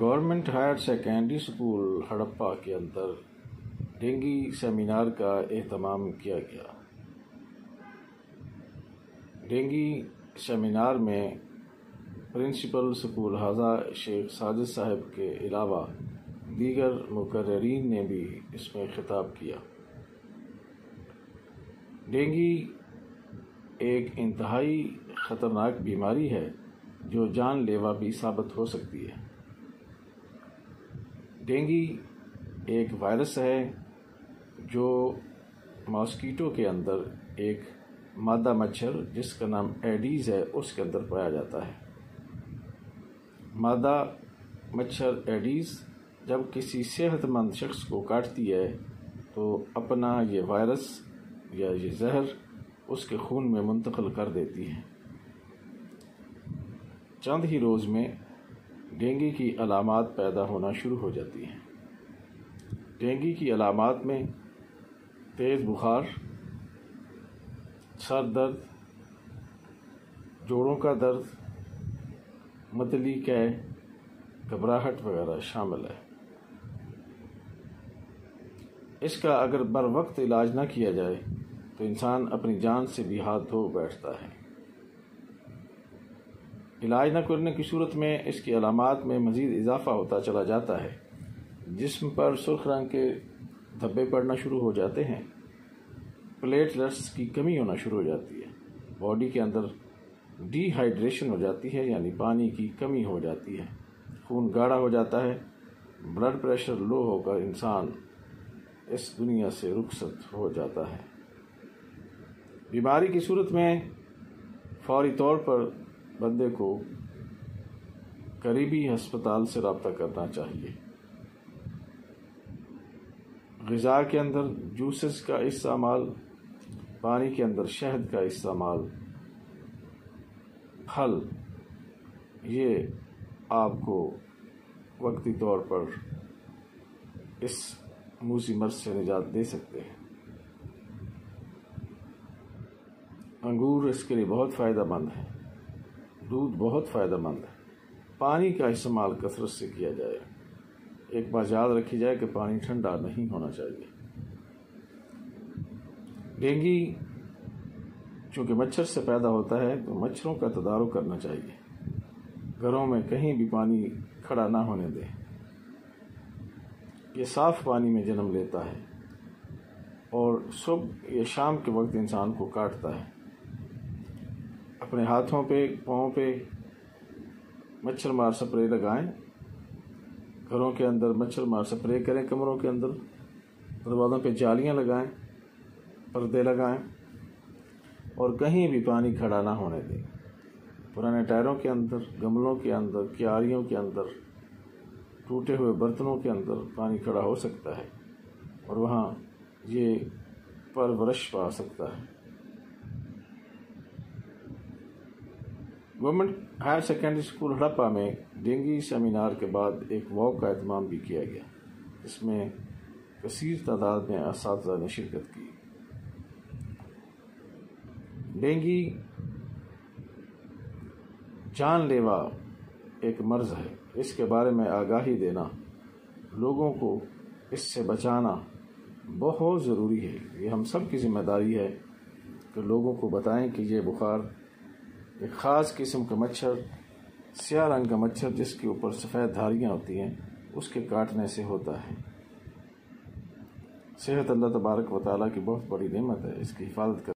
Government higher secondary school Harappa کے اندر dengue seminar کا اہتمام کیا گیا۔ ڈینگی سیمینار میں پرنسپل اسکول حضا شیخ ساجد صاحب کے علاوہ دیگر مقررین نے بھی اس میں خطاب کیا۔ ڈینگی ایک انتہائی خطرناک بیماری ہے جو جان لیوا بھی ثابت ہو سکتی ہے۔ ڈینگی ایک وائرس ہے جو ماسکیٹو کے اندر ایک مادہ مچھر جس کا نام ایڈیز ہے، اس کے اندر پایا جاتا ہے۔ مادہ مچھر ایڈیز جب کسی صحت مند شخص کو کاٹتی ہے تو اپنا یہ وائرس یا یہ زہر اس کے خون میں منتقل کر دیتی ہے۔ چند ہی روز میں ڈینگی کی علامات پیدا ہونا شروع ہو جاتی ہیں۔ ڈینگی کی علامات میں تیز بخار، سر درد، جوڑوں کا درد، متلی کے گھبراہٹ وغیرہ شامل ہے۔ اس کا اگر بر وقت علاج نہ کیا جائے تو انسان اپنی جان سے بھی ہاتھ دھو بیٹھتا ہے۔ علاج نہ کرنے کی صورت میں اس کی علامات میں مزید اضافہ ہوتا چلا جاتا ہے۔ جسم پر سرخ رنگ کے دھبے پڑنا شروع ہو جاتے ہیں۔ پلیٹلٹس کی کمی ہونا شروع ہو جاتی ہے۔ باڈی کے اندر ڈی ہائیڈریشن ہو جاتی ہے یعنی پانی کی کمی ہو جاتی ہے۔ خون گاڑھا ہو جاتا ہے۔ بلڈ پریشر لو ہو کر انسان اس دنیا سے رخصت ہو جاتا ہے۔ بیماری کی صورت میں فوری طور پر بندے کو قریبی ہسپتال سے رابطہ کرنا چاہیے۔ غذا کے اندر جوسز کا استعمال، پانی کے اندر شہد کا استعمال، پھل، یہ آپ کو وقتی طور پر اس موسی مرض سے نجات دے سکتے ہیں۔ انگور اس کے لیے بہت فائدہ مند ہے دودھ بہت فائدہ مند ہے۔ پانی کا استعمال کثرت سے کیا جائے۔ ایک بات یاد رکھی جائے کہ پانی ٹھنڈا نہیں ہونا چاہیے۔ ڈینگی چونکہ مچھر سے پیدا ہوتا ہے، تو مچھروں کا تدارک کرنا چاہیے۔ گھروں میں کہیں بھی پانی کھڑا نہ ہونے دیں۔ یہ صاف پانی میں جنم لیتا ہے اور صبح یا شام کے وقت انسان کو کاٹتا ہے۔ اپنے ہاتھوں پہ، پاؤں پہ مچھر مار سپرے لگائیں۔ گھروں کے اندر مچھر مار سپرے کریں، کمروں کے اندر دروازوں پہ جالیاں لگائیں، پردے لگائیں اور کہیں بھی پانی کھڑا نہ ہونے دیں۔ پرانے ٹائروں کے اندر، گملوں کے اندر، کیاریوں کے اندر، ٹوٹے ہوئے برتنوں کے اندر پانی کھڑا ہو سکتا ہے اور وہاں یہ پرورش پا سکتا ہے۔ Government higher secondary school Harappa میں ڈینگی سیمینار کے بعد ایک واک کا اہتمام بھی کیا گیا۔ اس میں کثیر تعداد میں اساتذہ نے شرکت کی۔ ڈینگی جان لیوا ایک مرض ہے۔ اس کے بارے میں آگاہی دینا لوگوں کو اس سے بچانا بہت ضروری ہے۔ یہ ہم سب کی ذمہ داری ہے کہ لوگوں کو بتائیں کہ یہ بخار ایک خاص قسم کا مچھر، سیاہ رنگ کا مچھر جس کے اوپر سفید دھاریاں ہوتی ہیں، اس کے کاٹنے سے ہوتا ہے۔ صحت اللہ تبارک و تعالیٰ کی بہت بڑی نعمت ہے، اس کی حفاظت کر